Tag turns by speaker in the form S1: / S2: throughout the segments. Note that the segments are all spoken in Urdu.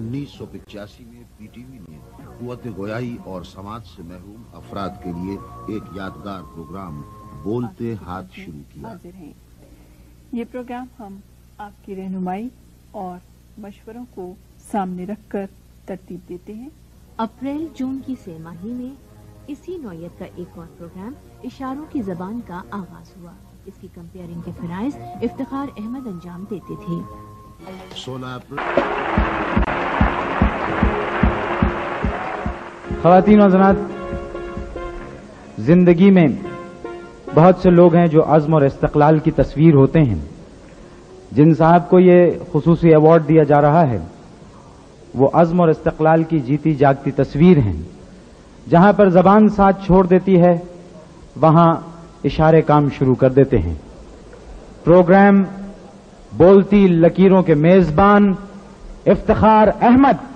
S1: انیس سو پچاسی میں پی ٹی وی نے قوت گویائی اور سماج سے محروم افراد کے لیے ایک یادگار پروگرام بولتے ہاتھ شروع کیا۔
S2: حاضر ہیں۔ یہ پروگرام ہم آپ کی رہنمائی اور مشوروں کو سامنے رکھ کر ترتیب دیتے ہیں۔
S3: اپریل جون کی سہ ماہی میں اسی نوعیت کا ایک اور پروگرام اشاروں کی زبان کا آغاز ہوا۔ اس کی کمپیئرنگ کے فرائض افتخار احمد انجام دیتے تھے۔
S1: سولہ اپریل
S4: خواتین و حضرات، زندگی میں بہت سے لوگ ہیں جو عزم اور استقلال کی تصویر ہوتے ہیں۔ جن صاحب کو یہ خصوصی ایوارڈ دیا جا رہا ہے، وہ عزم اور استقلال کی جیتی جاگتی تصویر ہیں۔ جہاں پر زبان ساتھ چھوڑ دیتی ہے، وہاں اشارے کام شروع کر دیتے ہیں۔ پروگرام بولتی لکیروں کے میزبان افتخار احمد۔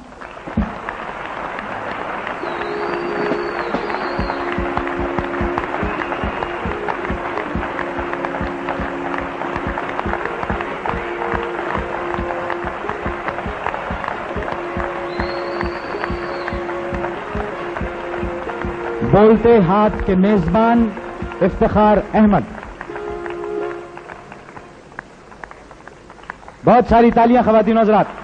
S4: بولتے ہاتھ کے میزبان افتخار احمد۔ بہت ساری تالیاں خواتین حضرات۔